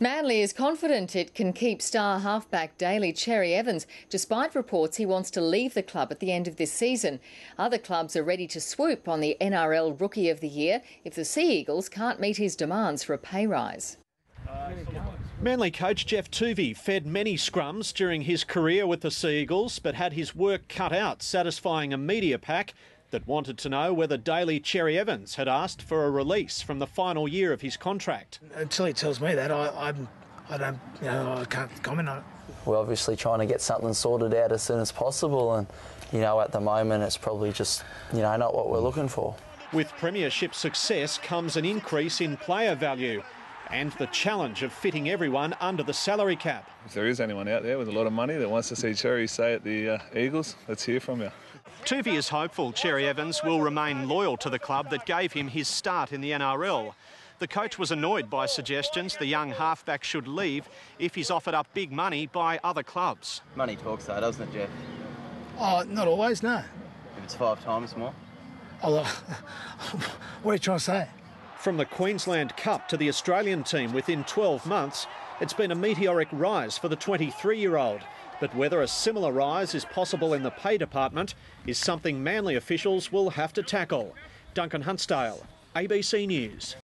Manly is confident it can keep star halfback Daly Cherry Evans, despite reports he wants to leave the club at the end of this season. Other clubs are ready to swoop on the NRL Rookie of the Year if the Sea Eagles can't meet his demands for a pay rise. Manly coach Geoff Toovey fed many scrums during his career with the Sea Eagles, but had his work cut out satisfying a media pack that wanted to know whether Daly Cherry Evans had asked for a release from the final year of his contract. Until he tells me that, I, I'm, I don't, you know, I can't comment on it. We're obviously trying to get something sorted out as soon as possible, and you know, at the moment, it's probably just, you know, not what we're looking for. With premiership success comes an increase in player value and the challenge of fitting everyone under the salary cap. If there is anyone out there with a lot of money that wants to see Cherry stay at the uh, Eagles, let's hear from you. Toovey is hopeful Cherry Evans will remain loyal to the club that gave him his start in the NRL. The coach was annoyed by suggestions the young halfback should leave if he's offered up big money by other clubs. Money talks though, doesn't it, Geoff? Oh, not always, no. If it's five times more. Oh, what are you trying to say? From the Queensland Cup to the Australian team within 12 months, it's been a meteoric rise for the 23 year old. But whether a similar rise is possible in the pay department is something Manly officials will have to tackle. Duncan Huntsdale, ABC News.